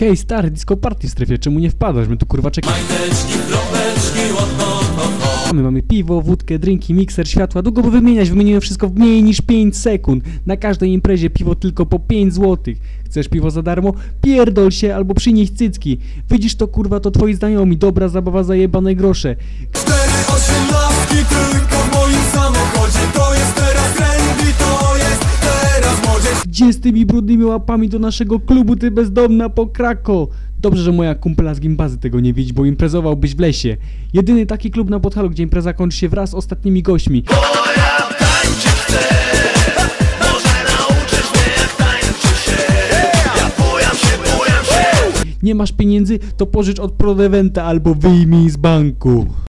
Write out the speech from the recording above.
Hej stary, disco party w strefie, czemu nie wpadasz? My tu kurwa czekamy. My mamy piwo, wódkę, drinki, mikser, światła. Długo by wymieniać, wymieniłem wszystko w mniej niż 5 sekund. Na każdej imprezie piwo tylko po 5 złotych. Chcesz piwo za darmo? Pierdol się albo przynieś cycki. Widzisz to kurwa, to twoi znajomi. Dobra zabawa zajebane grosze. 4, 8, Gdzie z tymi brudnymi łapami do naszego klubu, ty bezdomna pokrako? Dobrze, że moja kumpela z gimbazy tego nie widzi, bo imprezowałbyś w lesie. Jedyny taki klub na Podhalu, gdzie impreza kończy się wraz z ostatnimi gośćmi. Nie masz pieniędzy, to pożycz od Prodeventa albo wyjmij z banku.